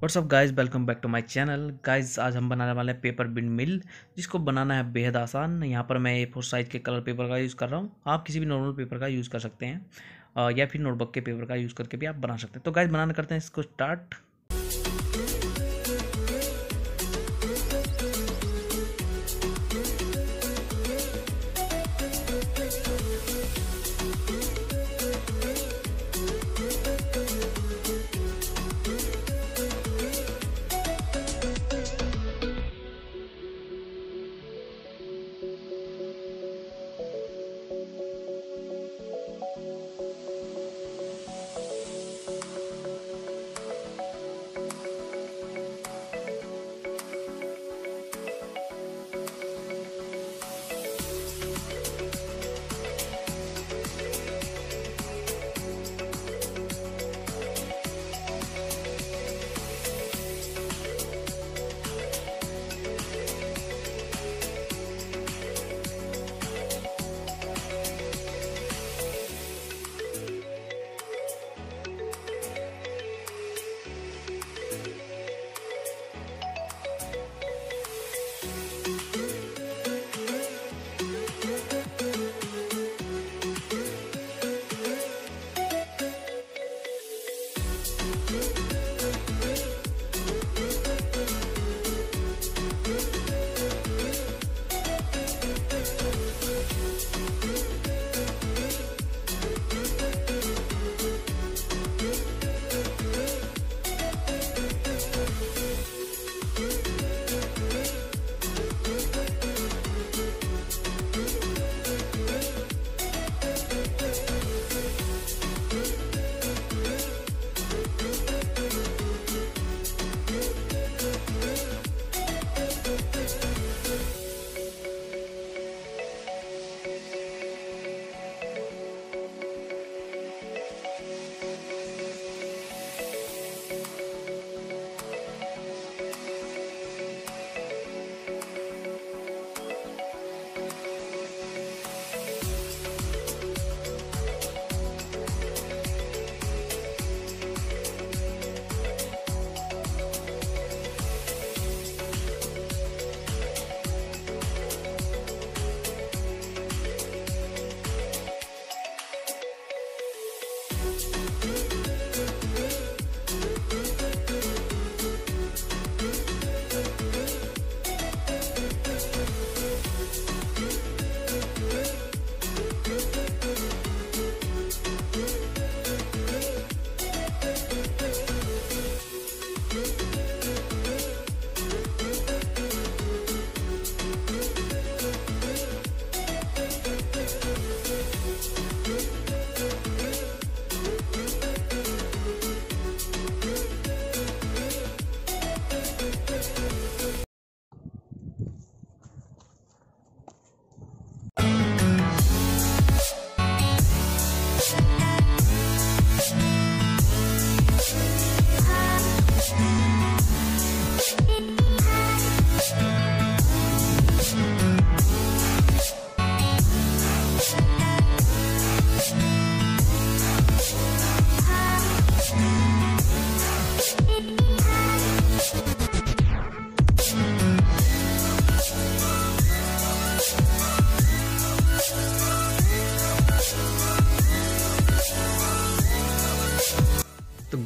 What's up guys welcome back to my channel guys आज हम बनाने वाले हैं पेपर बिन मिल जिसको बनाना है बेहद आसान। यहाँ पर मैं ए फोर साइज़ के कलर पेपर का यूज़ कर रहा हूँ। आप किसी भी नॉर्मल पेपर का यूज़ कर सकते हैं या फिर नोटबुक के पेपर का यूज़ करके भी आप बना सकते हैं। तो गाइज़ बनाना करते हैं इसको स्टार्ट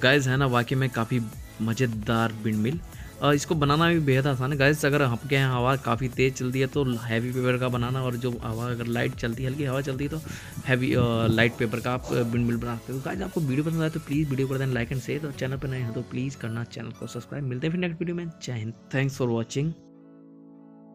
गैज़ है ना, वाकई में काफ़ी मज़ेदार बिंड मिल। इसको बनाना भी बेहद आसान है। गाइज़ अगर आपके यहाँ हवा काफ़ी तेज़ चलती है तो हैवी पेपर का बनाना और जो हवा, अगर लाइट चलती है, हल्की हवा चलती है तो हैवी लाइट पेपर का आप बिंड मिल सकते हो। गाइज़ आपको वीडियो पसंद आए तो प्लीज़ वीडियो कर दें लाइक एंड शेयर और चैनल पर नए हैं तो प्लीज़ करना चैनल को सब्सक्राइब मिलते हैं फिर नेक्स्ट वीडियो में। चैन थैंक्स फॉर वॉचिंग